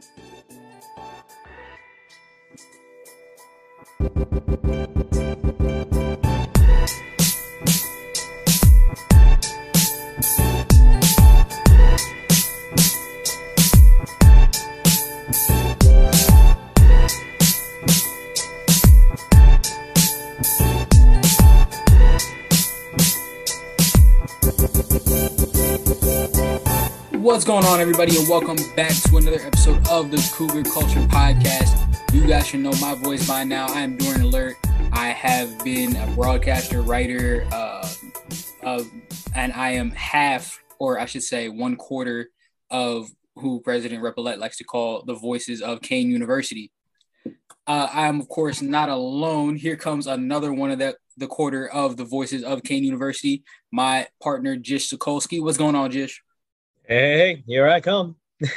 Thank you. What's going on, everybody, and welcome back to another episode of the Cougar Culture Podcast. You guys should know my voice by now. I am Dorian Alert. I have been a broadcaster, writer, uh, uh, and I am half, or I should say, one quarter of who President Repollet likes to call the voices of Kean University. Uh, I am, of course, not alone. Here comes another one of the, the quarter of the voices of Kean University. My partner, Jish Sokolsky. What's going on, Jish? Hey, here I come.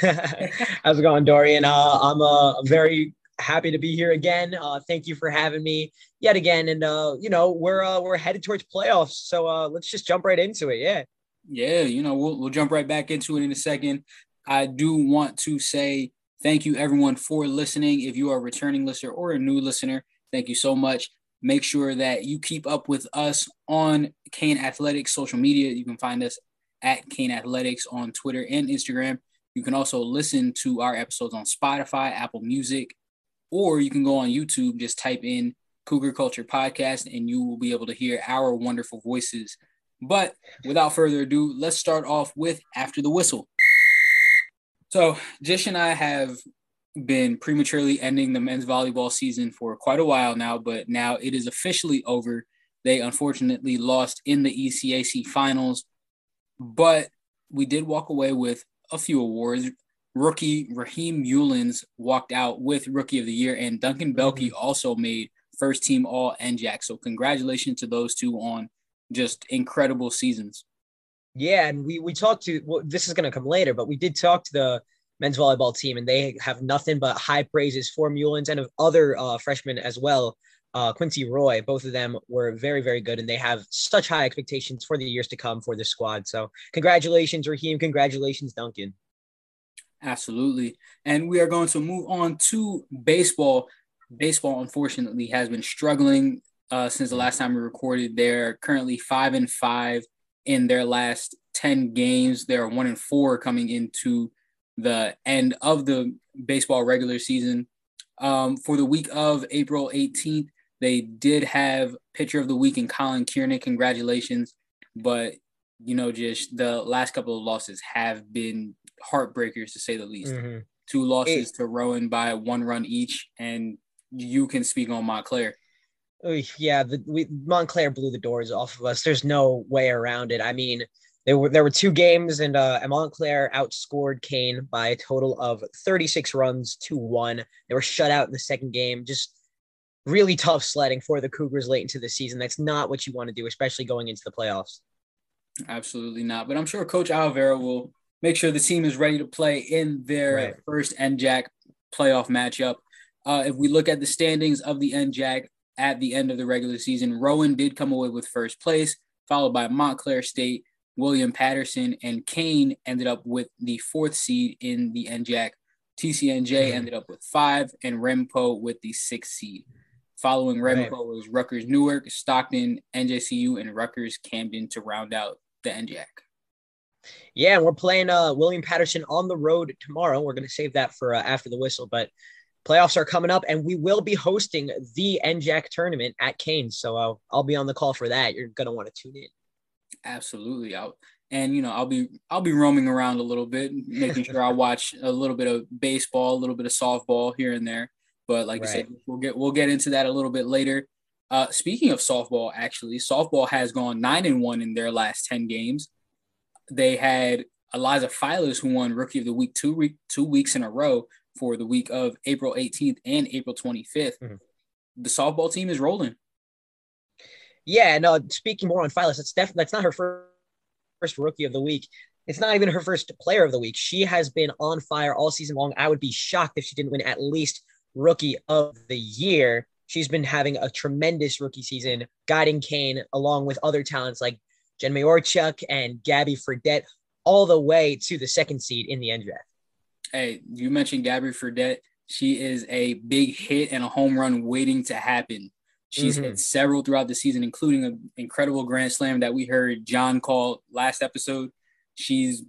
How's it going, Dorian? Uh, I'm uh, very happy to be here again. Uh, thank you for having me yet again. And uh, you know, we're uh, we're headed towards playoffs, so uh, let's just jump right into it. Yeah. Yeah, you know, we'll we'll jump right back into it in a second. I do want to say thank you everyone for listening. If you are a returning listener or a new listener, thank you so much. Make sure that you keep up with us on Kean Athletics social media. You can find us at Kean Athletics on Twitter and Instagram. You can also listen to our episodes on Spotify, Apple Music, or you can go on YouTube, just type in Cougar Culture Podcast, and you will be able to hear our wonderful voices. But without further ado, let's start off with After the Whistle. So, Jish and I have been prematurely ending the men's volleyball season for quite a while now, but now it is officially over. They unfortunately lost in the ECAC finals but we did walk away with a few awards. Rookie Raheem Mullins walked out with Rookie of the Year, and Duncan Belike mm-hmm. also made first team All NJAC. So congratulations to those two on just incredible seasons. Yeah, and we we talked to well, this is going to come later, but we did talk to the men's volleyball team, and they have nothing but high praises for Mullins and of other uh, freshmen as well uh, Quincy Roy, both of them were very, very good, and they have such high expectations for the years to come for this squad. So, congratulations, Raheem. Congratulations, Duncan. Absolutely. And we are going to move on to baseball. Baseball, unfortunately, has been struggling uh, since the last time we recorded. They're currently five and five in their last 10 games. They're one and four coming into the end of the baseball regular season. Um, for the week of April 18th, they did have pitcher of the week in Colin Kiernan. Congratulations. But, you know, just the last couple of losses have been heartbreakers to say the least. Mm-hmm. Two losses it, to Rowan by one run each. And you can speak on Montclair. Yeah, the, we, Montclair blew the doors off of us. There's no way around it. I mean, there were there were two games, and uh, Montclair outscored Kean by a total of 36 runs to one. They were shut out in the second game. Just really tough sledding for the Cougars late into the season. That's not what you want to do, especially going into the playoffs. Absolutely not. But I'm sure Coach Alvera will make sure the team is ready to play in their right. first NJAC playoff matchup. Uh, if we look at the standings of the NJAC at the end of the regular season, Rowan did come away with first place, followed by Montclair State, William Paterson, and Kean ended up with the fourth seed in the NJAC. TCNJ mm-hmm. ended up with five, and Ramapo with the sixth seed. Following Ramapo right. was Rutgers Newark, Stockton, NJCU, and Rutgers Camden to round out the NJAC. Yeah, we're playing uh, William Paterson on the road tomorrow. We're going to save that for uh, after the whistle, but playoffs are coming up, and we will be hosting the NJAC tournament at Kean. So uh, I'll be on the call for that. You're going to want to tune in. Absolutely, I'll, and you know I'll be I'll be roaming around a little bit, making sure I watch a little bit of baseball, a little bit of softball here and there. But like right. I said, we'll get we'll get into that a little bit later. Uh, speaking of softball, actually, softball has gone nine and one in their last ten games. They had Eliza Filers, who won Rookie of the Week two week two weeks in a row for the week of April 18th and April 25th. Mm-hmm. The softball team is rolling. Yeah, no. Speaking more on Filers, that's definitely that's not her first, first Rookie of the Week. It's not even her first Player of the Week. She has been on fire all season long. I would be shocked if she didn't win at least rookie of the year. She's been having a tremendous rookie season, guiding Kean along with other talents like Jen Mayorchuk and Gabby Fredette all the way to the second seed in the NJAC. Hey, you mentioned Gabby Fredette. She is a big hit and a home run waiting to happen. She's mm-hmm. hit several throughout the season, including an incredible grand slam that we heard John call last episode. She's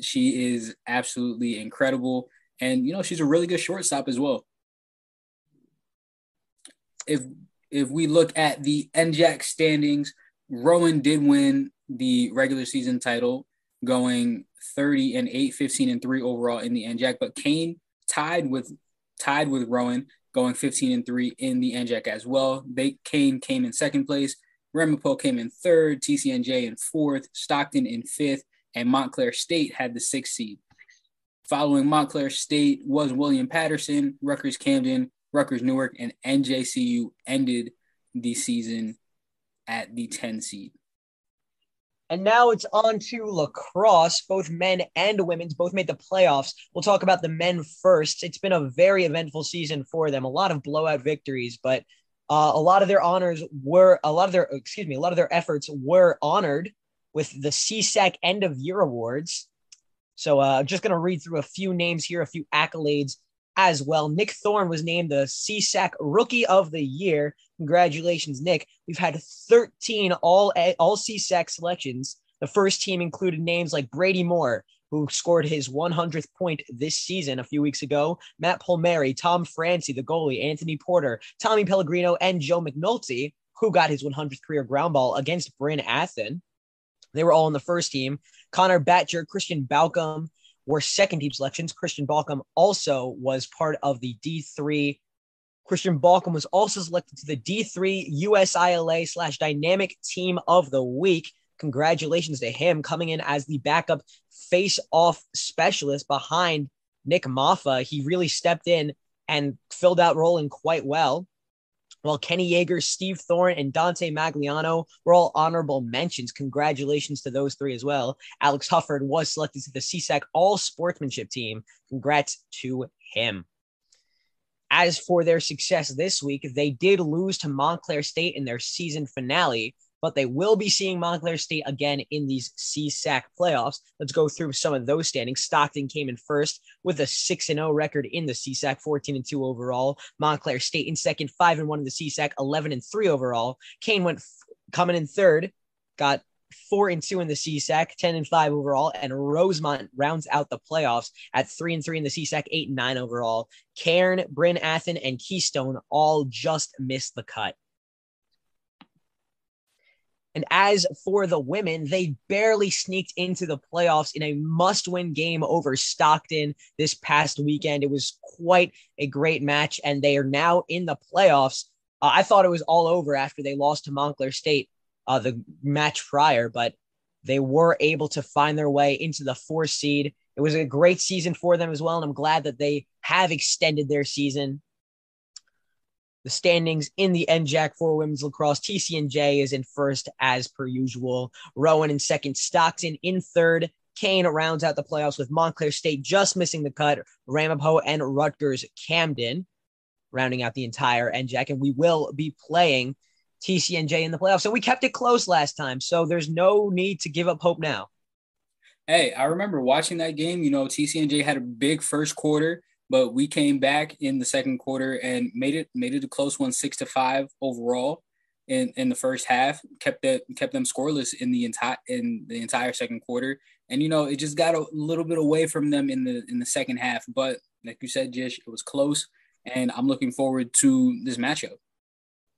she is absolutely incredible, and you know she's a really good shortstop as well. If if we look at the NJAC standings, Rowan did win the regular season title, going 30 and 8, 15 and 3 overall in the NJAC, but Kean tied with tied with Rowan, going 15 and 3 in the NJAC as well. They Kean came in second place, Ramapo came in third, TCNJ in fourth, Stockton in fifth, and Montclair State had the sixth seed. Following Montclair State was William Paterson, Rutgers Camden, Rutgers Newark, and NJCU ended the season at the 10 seed. And now it's on to lacrosse. Both men and women's both made the playoffs. We'll talk about the men first. It's been a very eventful season for them. A lot of blowout victories, but uh, a lot of their honors were a lot of their excuse me, a lot of their efforts were honored with the CSAC end of year awards. So uh, I'm just going to read through a few names here, a few accolades as well. Nick Thorne was named the CSAC Rookie of the Year. Congratulations, Nick. We've had 13 all all CSAC selections. The first team included names like Brady Moore, who scored his 100th point this season a few weeks ago, Matt Palmieri, Tom Francie, the goalie, Anthony Porter, Tommy Pellegrino, and Joe McNulty, who got his 100th career ground ball against Bryn Athyn. They were all on the first team. Connor Batcher, Christian Balcom, were second team selections. Christian Balcom also was part of the D3. Christian Balcom was also selected to the D3 USILA slash dynamic team of the week. Congratulations to him coming in as the backup face off specialist behind Nick Maffa. He really stepped in and filled out rolling quite well. While Kenny Yeager, Steve Thorne, and Dante Magliano were all honorable mentions. Congratulations to those three as well. Alex Hufford was selected to the CSAC All Sportsmanship team. Congrats to him. As for their success this week, they did lose to Montclair State in their season finale, but they will be seeing Montclair State again in these CSAC playoffs. Let's go through some of those standings. Stockton came in first with a 6 0 record in the CSAC, 14 and 2 overall. Montclair State in second, 5 and 1 in the CSAC, 11 and 3 overall. Kean went f- coming in third, got four and two in the CSAC, 10 and five overall, and Rosemont rounds out the playoffs at three and three in the CSAC, eight and nine overall. Cairn, Bryn Athyn, and Keystone all just missed the cut. And as for the women, they barely sneaked into the playoffs in a must win game over Stockton this past weekend. It was quite a great match, and they are now in the playoffs. Uh, I thought it was all over after they lost to Montclair State uh, the match prior, but they were able to find their way into the four seed. It was a great season for them as well, and I'm glad that they have extended their season the standings in the NJAC for women's lacrosse. TCNJ is in first as per usual. Rowan in second. Stockton in third. Kean rounds out the playoffs with Montclair State just missing the cut. Ramapo and Rutgers Camden rounding out the entire NJAC. And we will be playing TCNJ in the playoffs. So we kept it close last time. So there's no need to give up hope now. Hey, I remember watching that game. You know, TCNJ had a big first quarter but we came back in the second quarter and made it made it a close one, six to five overall in, in the first half. Kept it kept them scoreless in the entire in the entire second quarter, and you know it just got a little bit away from them in the in the second half. But like you said, Jish, it was close, and I'm looking forward to this matchup.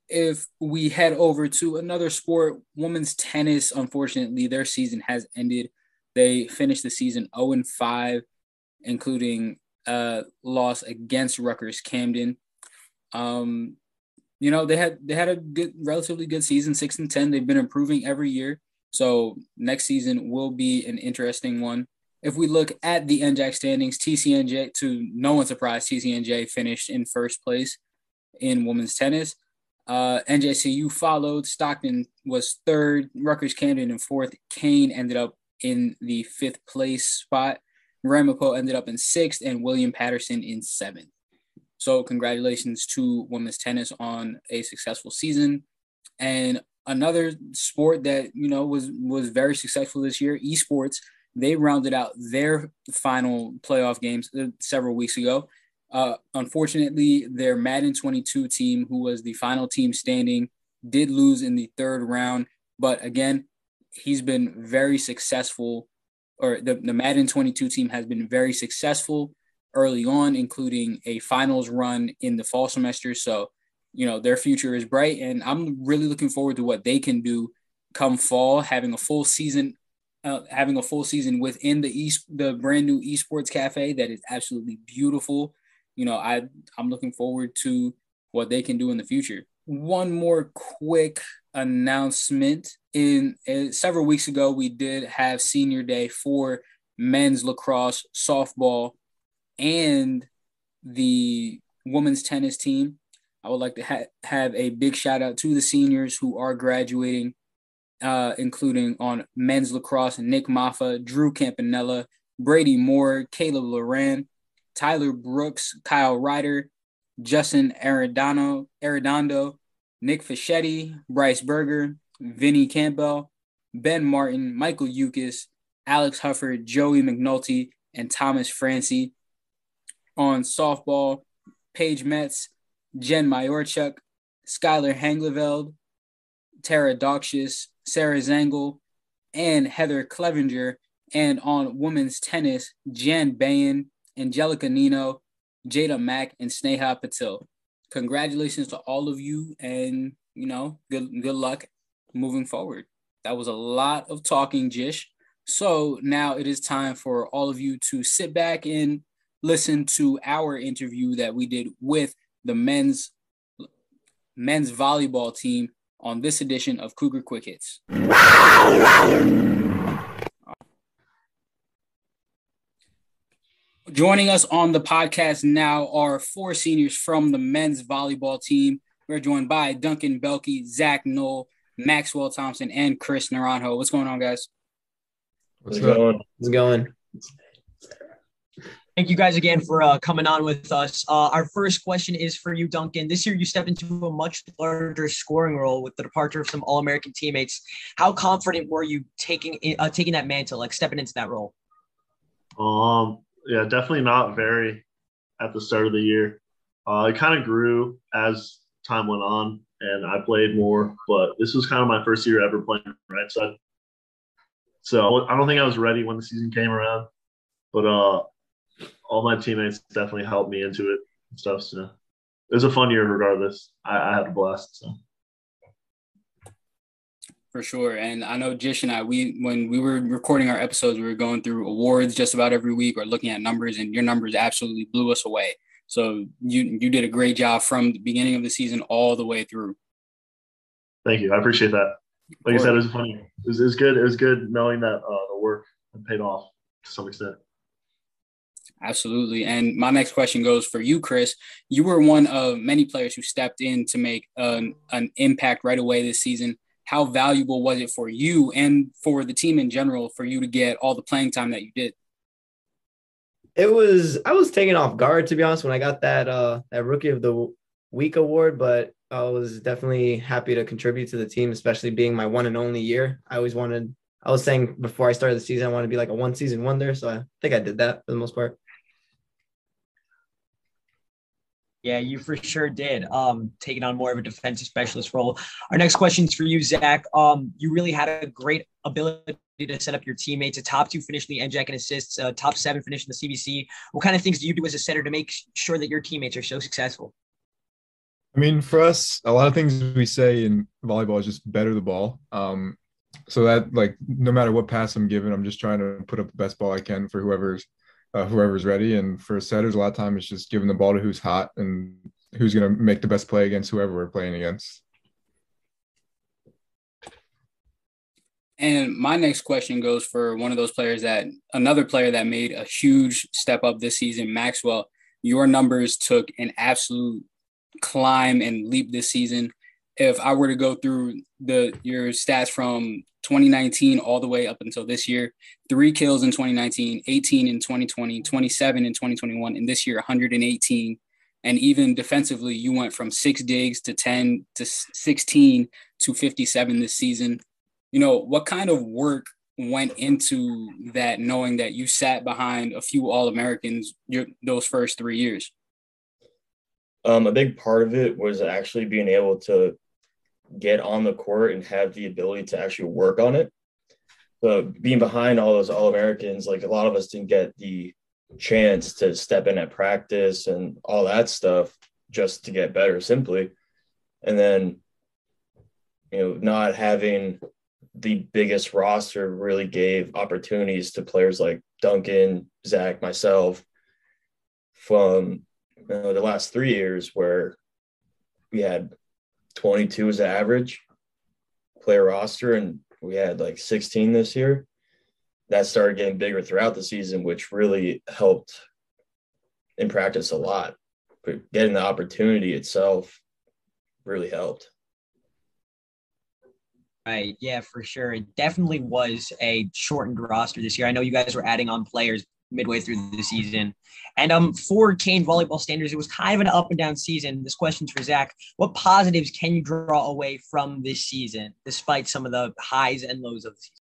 If we head over to another sport, women's tennis, unfortunately, their season has ended. They finished the season 0 and 5, including uh, loss against Rutgers Camden. Um, you know they had they had a good, relatively good season, six and ten. They've been improving every year, so next season will be an interesting one. If we look at the NJAC standings, TCNJ, to no one's surprise, TCNJ finished in first place in women's tennis. Uh, NJCU followed. Stockton was third. Rutgers Camden in fourth. Kean ended up in the fifth place spot. Ramapo ended up in sixth, and William Paterson in seventh. So congratulations to women's tennis on a successful season. And another sport that you know was was very successful this year, esports. they rounded out their final playoff games uh, several weeks ago. Uh, unfortunately, their Madden 22 team, who was the final team standing, did lose in the third round. But again, he's been very successful, or the, the Madden 22 team has been very successful early on, including a finals run in the fall semester. So, you know, their future is bright. And I'm really looking forward to what they can do come fall, having a full season. Uh, having a full season within the east, the brand new esports cafe that is absolutely beautiful. You know, I I'm looking forward to what they can do in the future. One more quick announcement. In uh, several weeks ago, we did have senior day for men's lacrosse, softball, and the women's tennis team. I would like to ha- have a big shout out to the seniors who are graduating, uh, including on men's lacrosse, Nick Maffa, Drew Campanella, Brady Moore, Caleb Loran, Tyler Brooks, Kyle Ryder, Justin Arredondo, Arredondo, Nick Fischetti, Bryce Berger, Vinny Campbell, Ben Martin, Michael Yukis, Alex Huffer, Joey McNulty, and Thomas Francie on softball, Paige Metz, Jen Mayorchuk, Skylar Hangleveld, Tara Doxius, Sarah Zangel, and Heather Clevenger. And on women's tennis, Jan Bayan, Angelica Nino, Jada Mack, and Sneha Patil. Congratulations to all of you, and you know, good good luck moving forward. That was a lot of talking, Jish. So now it is time for all of you to sit back and listen to our interview that we did with the men's men's volleyball team on this edition of Cougar Quick Hits. Joining us on the podcast now are four seniors from the men's volleyball team. We're joined by Duncan Belike, Zach Noll, Maxwell Thompson, and Cris Naranjo. What's going on, guys? What's going? What's going? Thank you guys again for uh, coming on with us. Uh, our first question is for you, Duncan. This year, you stepped into a much larger scoring role with the departure of some All-American teammates. How confident were you taking uh, taking that mantle, like stepping into that role? Um, yeah, definitely not very at the start of the year. Uh, it kind of grew as time went on, and I played more. But this was kind of my first year ever playing right side, so I don't think I was ready when the season came around. But uh, all my teammates definitely helped me into it and stuff. So it was a fun year regardless. I, I had a blast. So. For sure. And I know Jish and I, we when we were recording our episodes, we were going through awards just about every week or looking at numbers, and your numbers absolutely blew us away. So you you did a great job from the beginning of the season all the way through. Thank you. I appreciate that. Like I said, it was funny. It was, it was good. It was good knowing that uh, the work paid off to some extent. Absolutely. And my next question goes for you, Cris. You were one of many players who stepped in to make an, an impact right away this season. How valuable was it for you and for the team in general for you to get all the playing time that you did? It was I was taken off guard to be honest when I got that uh that rookie of the week award, but I was definitely happy to contribute to the team, especially being my one and only year. I always wanted I was saying before I started the season, I wanted to be like a one season wonder. So I think I did that for the most part. Yeah, you for sure did. Um, taking on more of a defensive specialist role. Our next question is for you, Zach. Um, you really had a great ability to set up your teammates. A top two finish in the NJAC and assists, a top seven finish in the CBC. What kind of things do you do as a setter to make sure that your teammates are so successful? I mean, for us, a lot of things we say in volleyball is just better the ball. Um, so that like no matter what pass I'm given, I'm just trying to put up the best ball I can for whoever's uh, whoever's ready. And for setters, a lot of time it's just giving the ball to who's hot and who's going to make the best play against whoever we're playing against. And my next question goes for one of those players that another player that made a huge step up this season, Maxwell. Your numbers took an absolute climb and leap this season. If I were to go through the your stats from 2019 all the way up until this year. Three kills in 2019, 18 in 2020, 27 in 2021, and this year 118. And even defensively, you went from six digs to 10 to 16 to 57 this season. You know, what kind of work went into that knowing that you sat behind a few All Americans those first three years? Um, a big part of it was actually being able to get on the court and have the ability to actually work on it. So being behind all those All Americans, like a lot of us didn't get the chance to step in at practice and all that stuff just to get better simply. And then, you know, not having the biggest roster really gave opportunities to players like Duncan, Zach, myself from you know, the last three years where we had 22 as the average player roster and we had like 16 this year. That started getting bigger throughout the season, which really helped in practice a lot. But getting the opportunity itself really helped. Right. Yeah, for sure. It definitely was a shortened roster this year. I know you guys were adding on players midway through the season. And um, for Kean volleyball standards, it was kind of an up and down season. This question's for Zach. What positives can you draw away from this season, despite some of the highs and lows of the season?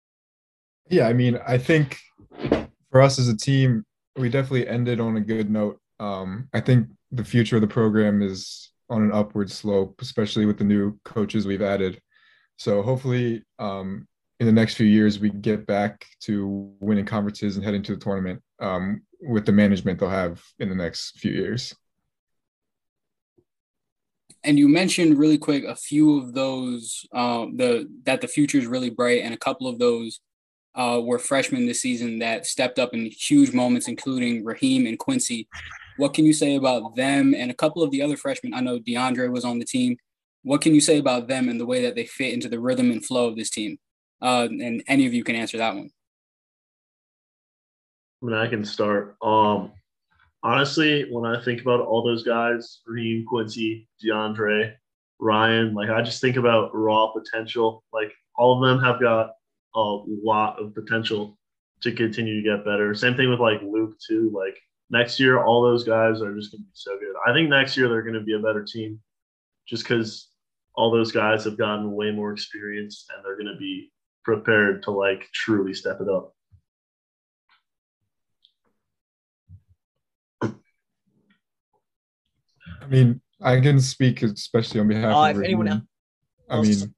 Yeah, I mean, I think for us as a team, we definitely ended on a good note. Um, I think the future of the program is on an upward slope, especially with the new coaches we've added. So hopefully, um, in the next few years, we get back to winning conferences and heading to the tournament um, with the management they'll have in the next few years. And you mentioned really quick a few of those uh, the that the future is really bright, and a couple of those uh, were freshmen this season that stepped up in huge moments, including Raheem and Quincy. What can you say about them and a couple of the other freshmen? I know DeAndre was on the team. What can you say about them and the way that they fit into the rhythm and flow of this team? Uh, and any of you can answer that one. I mean, I can start. Um, honestly, when I think about all those guys, Reem, Quincy, DeAndre, Ryan, like I just think about raw potential. Like all of them have got a lot of potential to continue to get better. Same thing with like Luke too. Like next year, all those guys are just going to be so good. I think next year they're going to be a better team, just because all those guys have gotten way more experience and they're going to be prepared to like truly step it up. I mean, I can speak especially on behalf Uh, of if anyone Raheem. I mean,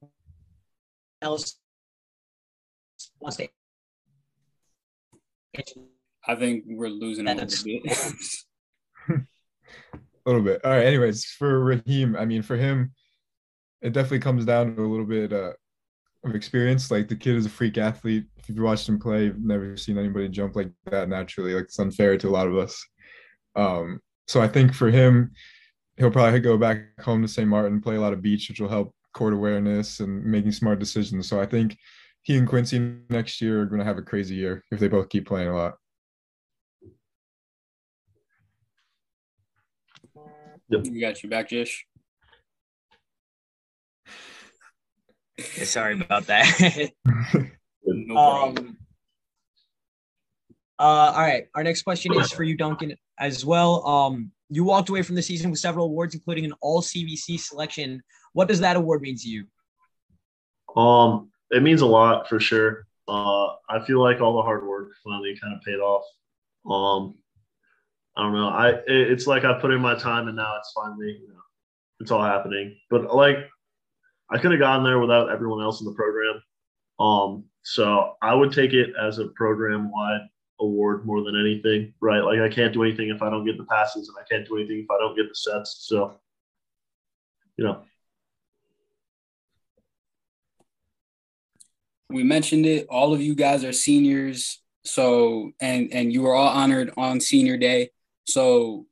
Else wants to I think we're losing a little bit. a little bit. All right. Anyways, for Raheem, I mean, for him, it definitely comes down to a little bit uh, of experience. Like the kid is a freak athlete. If you've watched him play, you've never seen anybody jump like that naturally. Like it's unfair to a lot of us. Um, so I think for him, he'll probably go back home to St. Martin, play a lot of beach, which will help court awareness and making smart decisions. So I think he and Quincy next year are going to have a crazy year if they both keep playing a lot. Yep. we got you back, Jish. Sorry about that. No um, uh, all right. Our next question is for you, Duncan, as well. Um, you walked away from the season with several awards, including an All CBC selection. What does that award mean to you? Um, it means a lot for sure. Uh, I feel like all the hard work finally kind of paid off. Um, I don't know. I it, it's like I put in my time and now it's finally you know it's all happening. But like I could have gotten there without everyone else in the program. Um, so I would take it as a program wide award more than anything, right? Like I can't do anything if I don't get the passes, and I can't do anything if I don't get the sets. So, you know, we mentioned it. All of you guys are seniors, so and and you were all honored on senior day. So,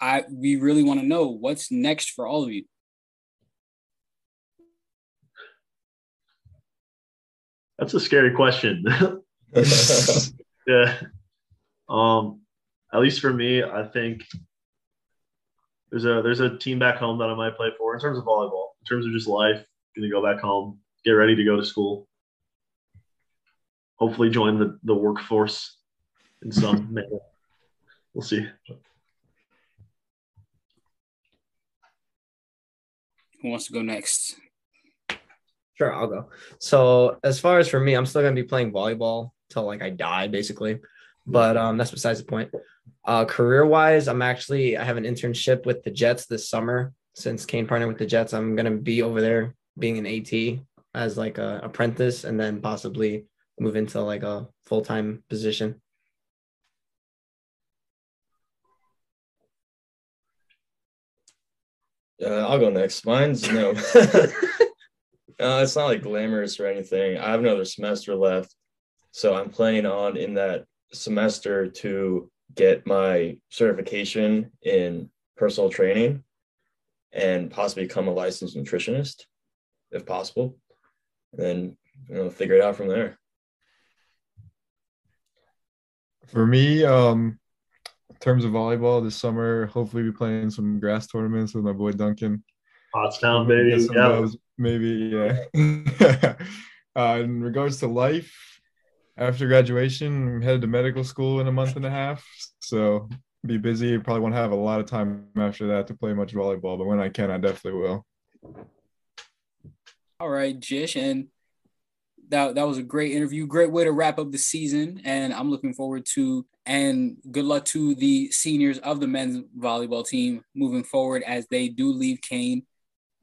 I we really want to know what's next for all of you. that's a scary question. yeah. Um, at least for me, I think there's a there's a team back home that I might play for in terms of volleyball. In terms of just life, gonna go back home, get ready to go to school. Hopefully, join the the workforce in some manner. We'll see. Who wants to go next? Sure, I'll go. So as far as for me, I'm still gonna be playing volleyball till like I die, basically. But um, that's besides the point. Uh, career wise, I'm actually I have an internship with the Jets this summer. Since Kean partnered with the Jets, I'm gonna be over there being an AT as like a apprentice, and then possibly move into like a full time position. Uh, I'll go next. Mine's no. uh, it's not like glamorous or anything. I have another semester left, so I'm planning on in that semester to get my certification in personal training and possibly become a licensed nutritionist, if possible. And then you know figure it out from there. For me, um, in terms of volleyball this summer, hopefully be playing some grass tournaments with my boy Duncan. Pottstown, baby. Get Yeah. maybe, yeah. uh, in regards to life, after graduation, I'm headed to medical school in a month and a half. So be busy. Probably won't have a lot of time after that to play much volleyball, but when I can, I definitely will. All right, Jish, and that that was a great interview. Great way to wrap up the season, and I'm looking forward to and good luck to the seniors of the men's volleyball team moving forward as they do leave Kean.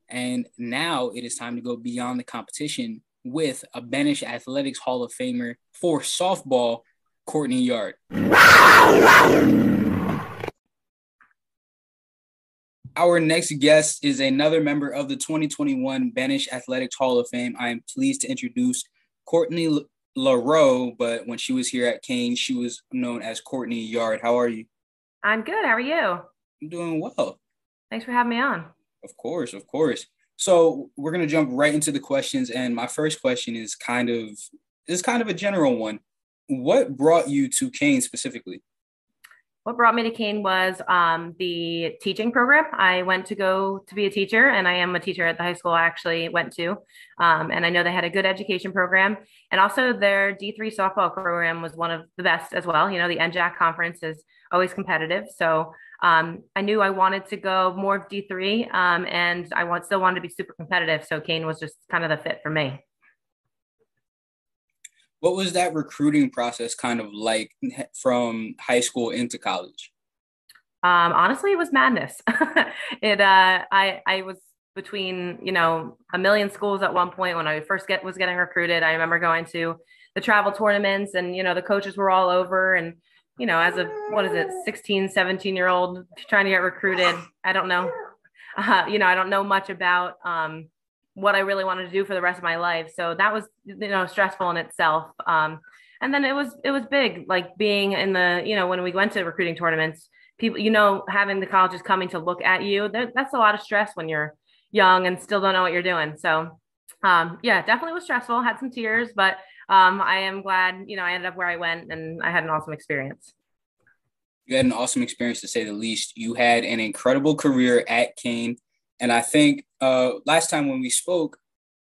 And now it is time to go beyond the competition with a Banish Athletics Hall of Famer for softball, Courtney Yard. Our next guest is another member of the 2021 Banish Athletics Hall of Fame. I am pleased to introduce Courtney L- LaRoe, but when she was here at Kean, she was known as Courtney Yard. How are you? I'm good. How are you? I'm doing well. Thanks for having me on. Of course, of course. So we're gonna jump right into the questions, and my first question is kind of is kind of a general one. What brought you to Kean specifically? What brought me to Kean was um, the teaching program. I went to go to be a teacher, and I am a teacher at the high school I actually went to. Um, and I know they had a good education program. And also, their D3 softball program was one of the best as well. You know, the NJAC conference is always competitive. So um, I knew I wanted to go more of D3, um, and I want, still wanted to be super competitive. So Kean was just kind of the fit for me. What was that recruiting process kind of like from high school into college? Um, honestly, it was madness. it uh, I I was between you know a million schools at one point when I first get was getting recruited. I remember going to the travel tournaments and you know the coaches were all over and you know as a what is it 16 17 year old trying to get recruited? I don't know. Uh, you know i don't know much about um, what i really wanted to do for the rest of my life. So that was you know stressful in itself. Um, and then it was it was big like being in the you know when we went to recruiting tournaments people you know having the colleges coming to look at you that, that's a lot of stress when you're young and still don't know what you're doing. So um, yeah definitely was stressful had some tears but um, I am glad, you know, I ended up where I went and I had an awesome experience. You had an awesome experience to say the least. You had an incredible career at Kean. And I think uh, last time when we spoke,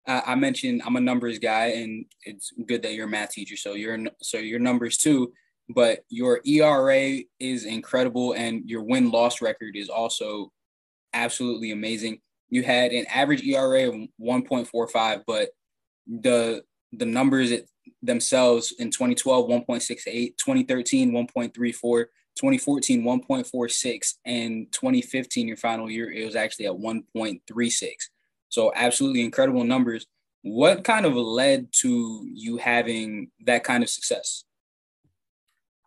uh, I mentioned I'm a numbers guy, and it's good that you're a math teacher, so you're so your numbers too. But your ERA is incredible, and your win loss record is also absolutely amazing. You had an average ERA of 1.45, but the the numbers themselves in 2012 1.68 2013 1.34 2014 1.46 and 2015 your final year it was actually at 1.36 so absolutely incredible numbers. What kind of led to you having that kind of success?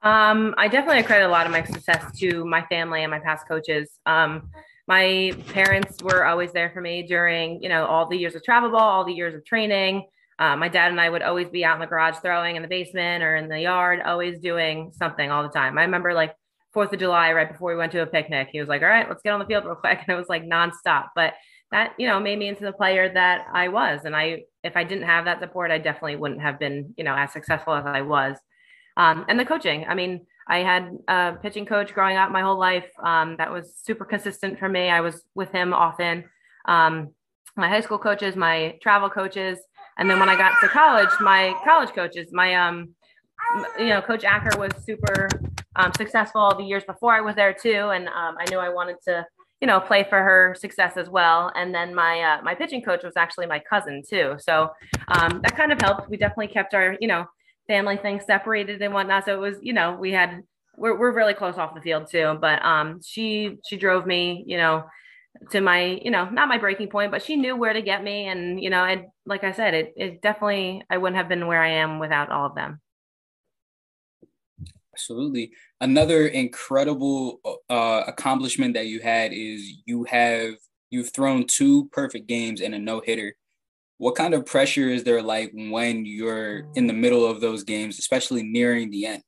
Um, i definitely credit a lot of my success to my family and my past coaches. Um, my parents were always there for me during you know all the years of travel ball all the years of training uh, my dad and I would always be out in the garage throwing in the basement or in the yard, always doing something all the time. I remember like Fourth of July, right before we went to a picnic, he was like, "All right, let's get on the field real quick," and it was like nonstop. But that you know made me into the player that I was, and I if I didn't have that support, I definitely wouldn't have been you know as successful as I was. Um, and the coaching, I mean, I had a pitching coach growing up my whole life um, that was super consistent for me. I was with him often. Um, my high school coaches, my travel coaches, and then when I got to college, my college coaches, my um, you know, Coach Acker was super um, successful the years before I was there too, and um, I knew I wanted to you know, play for her success as well. And then my uh, my pitching coach was actually my cousin too, so um, that kind of helped. We definitely kept our you know family things separated and whatnot. So it was you know we had we're we're really close off the field too. But um, she she drove me you know to my you know not my breaking point, but she knew where to get me, and you know like I said, it it definitely I wouldn't have been where I am without all of them. Absolutely. Another incredible uh, accomplishment that you had is you have you've thrown two perfect games and a no hitter. What kind of pressure is there like when you're in the middle of those games, especially nearing the end?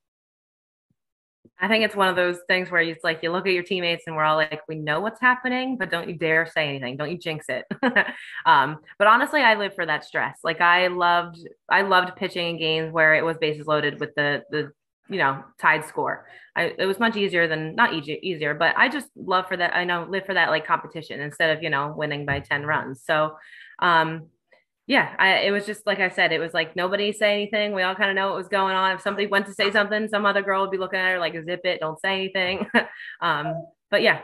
I think it's one of those things where it's like you look at your teammates and we're all like, we know what's happening, but don't you dare say anything. Don't you jinx it. um, but honestly, I live for that stress. Like I loved, I loved pitching in games where it was bases loaded with the the you know tied score I, it was much easier than not easy, easier but i just love for that i know live for that like competition instead of you know winning by 10 runs so um yeah I, it was just like i said it was like nobody say anything we all kind of know what was going on if somebody went to say something some other girl would be looking at her like zip it don't say anything um but yeah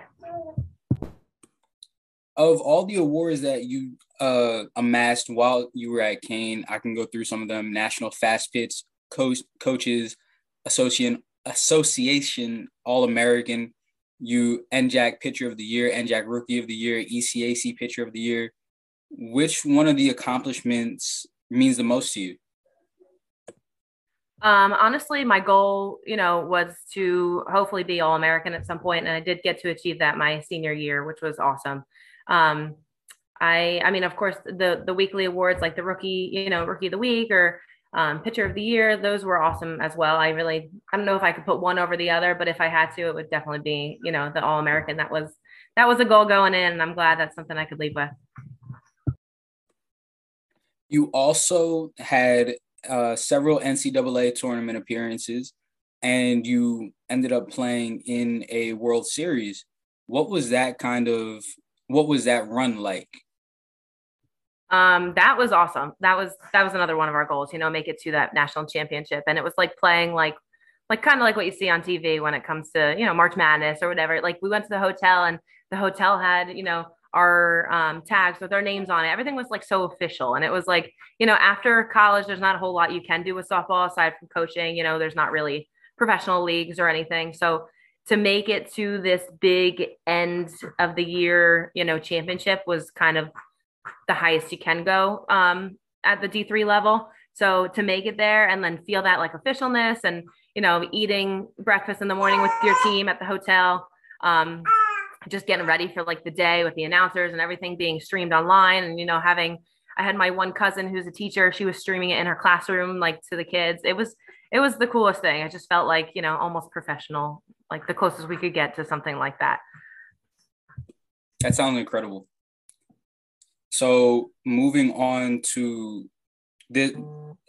of all the awards that you uh amassed while you were at Kean, I can go through some of them. National Fast Pitch Coach Coaches Association Association All American, you NJAC Pitcher of the Year, NJAC Rookie of the Year, ECAC Pitcher of the Year. Which one of the accomplishments means the most to you? Um, honestly, my goal, you know, was to hopefully be All American at some point, and I did get to achieve that my senior year, which was awesome. Um, I, I mean, of course, the the weekly awards like the rookie, you know, rookie of the week or um, pitcher of the year. Those were awesome as well. I really, I don't know if I could put one over the other, but if I had to, it would definitely be, you know, the All American. That was that was a goal going in, and I'm glad that's something I could leave with. You also had uh, several NCAA tournament appearances, and you ended up playing in a World Series. What was that kind of? What was that run like? um that was awesome that was that was another one of our goals you know make it to that national championship and it was like playing like like kind of like what you see on tv when it comes to you know march madness or whatever like we went to the hotel and the hotel had you know our um, tags with our names on it. Everything was like so official. And it was like you know after college there's not a whole lot you can do with softball aside from coaching. You know there's not really professional leagues or anything. So to make it to this big end of the year you know championship was kind of the highest you can go um, at the D3 level. So to make it there and then feel that like officialness and, you know, eating breakfast in the morning with your team at the hotel, um, just getting ready for like the day with the announcers and everything being streamed online and, you know, having, I had my one cousin who's a teacher. She was streaming it in her classroom, like to the kids. It was, it was the coolest thing. I just felt like, you know, almost professional, like the closest we could get to something like that. That sounds incredible. So moving on to this,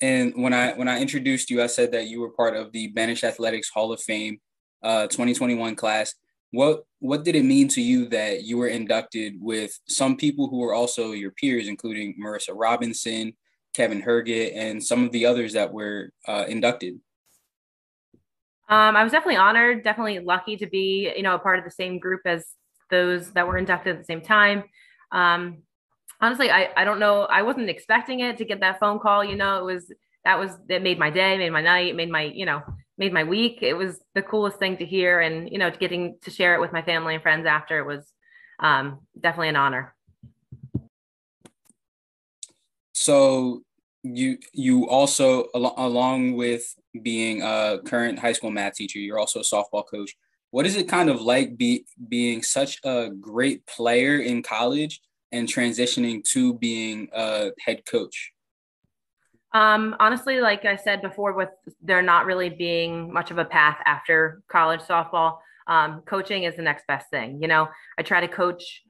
and when I when I introduced you, I said that you were part of the Banish Athletics Hall of Fame uh, 2021 class. What what did it mean to you that you were inducted with some people who were also your peers, including Marissa Robinson, Kevin Herget, and some of the others that were uh, inducted? Um, I was definitely honored, definitely lucky to be, you know, a part of the same group as those that were inducted at the same time. Um, honestly, I, I don't know. I wasn't expecting it to get that phone call. You know, it was that was it made my day, made my night, made my, you know, made my week. It was the coolest thing to hear. And, you know, getting to share it with my family and friends after it was um, definitely an honor. So you you also al- along with being a current high school math teacher, you're also a softball coach. What is it kind of like be, being such a great player in college and transitioning to being a head coach? Um, honestly, like I said before, with there not really being much of a path after college softball, um, coaching is the next best thing. You know, I try to coach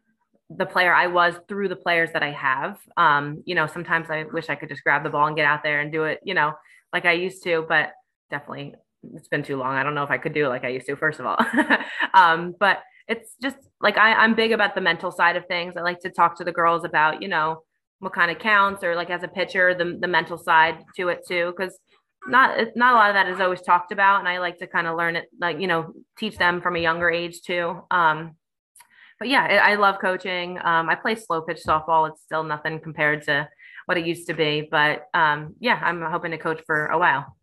the player I was through the players that I have. Um, you know, sometimes I wish I could just grab the ball and get out there and do it, you know, like I used to, but definitely it's been too long. I don't know if I could do it like I used to, first of all. um, but it's just like I, I'm big about the mental side of things. I like to talk to the girls about, you know, what kind of counts or like as a pitcher, the, the mental side to it too. Cause not, not a lot of that is always talked about. And I like to kind of learn it, like, you know, teach them from a younger age too. Um, but yeah, I, I love coaching. Um, I play slow pitch softball. It's still nothing compared to what it used to be, but um, yeah, I'm hoping to coach for a while.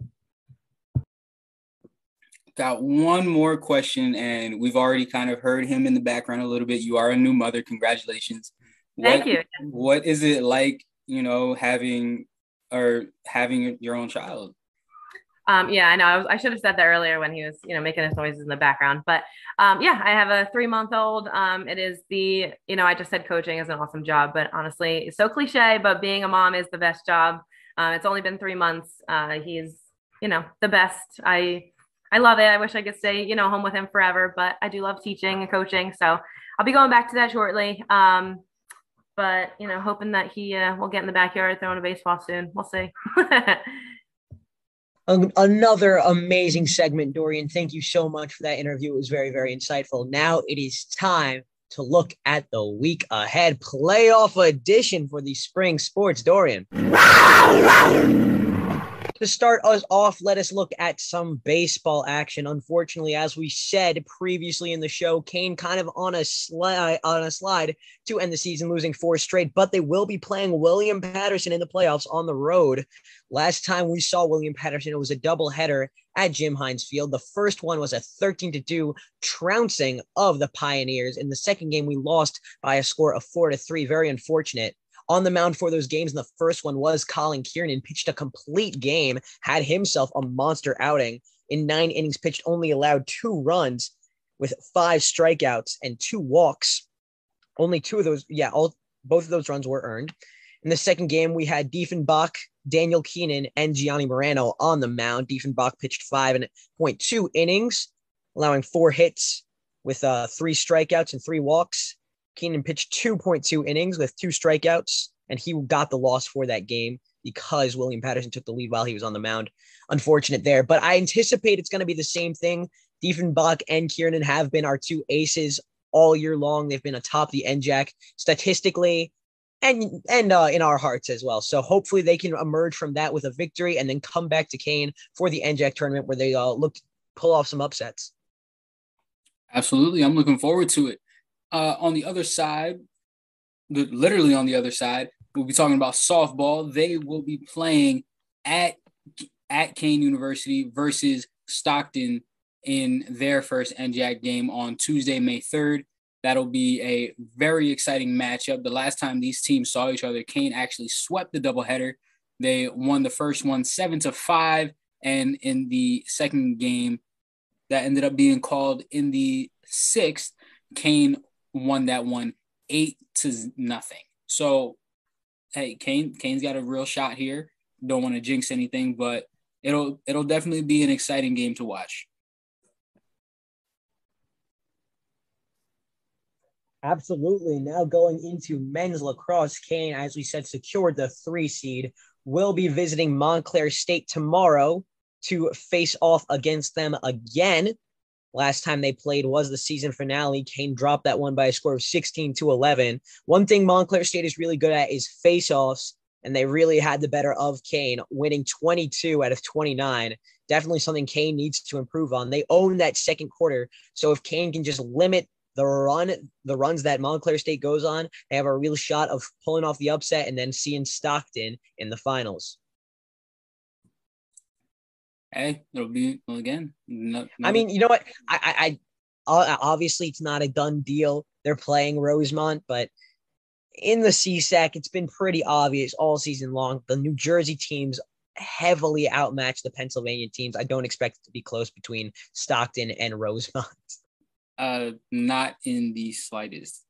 Got one more question, and we've already kind of heard him in the background a little bit. You are a new mother. Congratulations. Thank you. What is it like, you know, having or having your own child? Um, yeah, I know. I, was, I, should have said that earlier when he was, you know, making his noises in the background. But um, yeah, I have a three month old. Um, it is the, you know, I just said coaching is an awesome job, but honestly, it's so cliche. But being a mom is the best job. Uh, it's only been three months. Uh, he's, you know, the best. I, I love it. I wish I could stay, you know, home with him forever. But I do love teaching and coaching, so I'll be going back to that shortly. Um, but you know, hoping that he uh, will get in the backyard throwing a baseball soon. We'll see. Another amazing segment, Dorian. Thank you so much for that interview. It was very, very insightful. Now it is time to look at the week ahead playoff edition for the spring sports, Dorian. To start us off, let us look at some baseball action. Unfortunately, as we said previously in the show, Kean kind of on a slide uh, on a slide to end the season, losing four straight. But they will be playing William Paterson in the playoffs on the road. Last time we saw William Paterson, it was a doubleheader at Jim Hines Field. The first one was a 13 to 2 trouncing of the Pioneers. In the second game, we lost by a score of 4 to 3. Very unfortunate on the mound for those games. And the first one was Colin Kiernan, pitched a complete game, had himself a monster outing. In nine innings pitched, only allowed two runs with five strikeouts and two walks. Only two of those, yeah, all both of those runs were earned. In the second game, we had Diefenbach, Daniel Keenan, and Gianni Morano on the mound. Diefenbach pitched five and point two innings, allowing four hits with uh, three strikeouts and three walks. Keenan pitched 2.2 innings with two strikeouts, and he got the loss for that game because William Paterson took the lead while he was on the mound. Unfortunate there, but I anticipate it's going to be the same thing. Diefenbach and Kiernan have been our two aces all year long. They've been atop the NJAC statistically and and uh, in our hearts as well. So hopefully they can emerge from that with a victory and then come back to Kean for the NJAC tournament where they uh, look to pull off some upsets. Absolutely, I'm looking forward to it. Uh, on the other side, literally on the other side, we'll be talking about softball. They will be playing at at Kean University versus Stockton in their first NJAC game on Tuesday, May 3rd. That'll be a very exciting matchup. The last time these teams saw each other, Kean actually swept the doubleheader. They won the first one seven to five, and in the second game, that ended up being called in the sixth, Kean won that one eight to nothing. So, hey, Kean Kean's got a real shot here. Don't want to jinx anything, but it'll it'll definitely be an exciting game to watch. Absolutely. Now going into men's lacrosse, Kean, as we said, secured the three seed. Will be visiting Montclair State tomorrow to face off against them again. Last time they played was the season finale. Kean dropped that one by a score of 16 to 11. One thing Montclair State is really good at is face-offs, and they really had the better of Kean, winning 22 out of 29. Definitely something Kean needs to improve on. They own that second quarter, so if Kean can just limit the run, the runs that Montclair State goes on, they have a real shot of pulling off the upset and then seeing Stockton in the finals hey, it'll be well, again. No, no. I mean, you know what? I, I, I, obviously it's not a done deal. They're playing Rosemont, but in the CSAC, it's been pretty obvious all season long. The New Jersey teams heavily outmatch the Pennsylvania teams. I don't expect it to be close between Stockton and Rosemont. Uh, not in the slightest.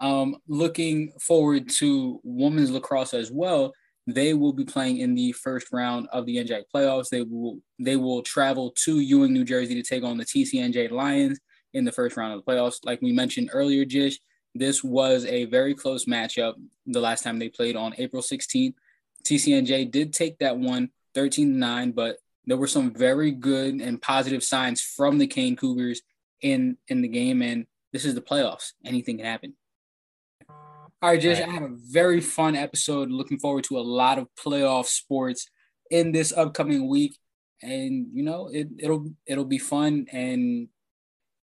Um, looking forward to women's lacrosse as well. They will be playing in the first round of the NJAC playoffs. They will they will travel to Ewing, New Jersey to take on the TCNJ Lions in the first round of the playoffs. Like we mentioned earlier, Jish, this was a very close matchup the last time they played on April 16th. TCNJ did take that one 13 9, but there were some very good and positive signs from the Kean Cougars in in the game. And this is the playoffs. Anything can happen. All right, Jish, I had a very fun episode. Looking forward to a lot of playoff sports in this upcoming week, and you know it, it'll it'll be fun. And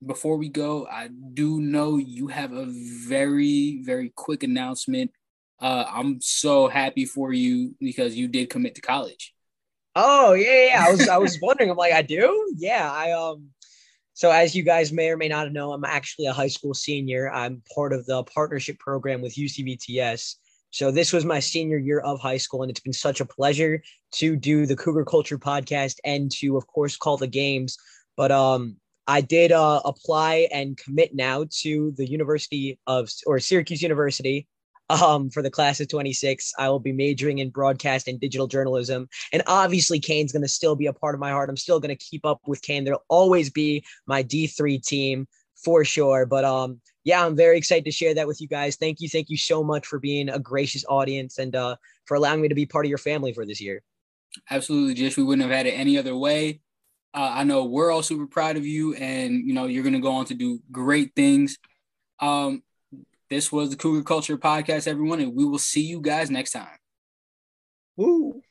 before we go, I do know you have a very, very quick announcement. Uh, I'm so happy for you because you did commit to college. Oh yeah, yeah. I was I was wondering. I'm like, I do. Yeah, I um. So as you guys may or may not know, I'm actually a high school senior. I'm part of the partnership program with UCVTS. So this was my senior year of high school, and it's been such a pleasure to do the Cougar Culture podcast and to, of course, call the games. But um, I did uh, apply and commit now to the University of or Syracuse University um, for the class of 26. I will be majoring in broadcast and digital journalism. And obviously, Kean's going to still be a part of my heart. I'm still going to keep up with Kean. There'll always be my D3 team for sure. But um, yeah, I'm very excited to share that with you guys. Thank you. Thank you so much for being a gracious audience and uh, for allowing me to be part of your family for this year. Absolutely, Jish. We wouldn't have had it any other way. Uh, I know we're all super proud of you, and you know you're going to go on to do great things. Um, this was the Cougar Culture Podcast, everyone, and we will see you guys next time. Woo!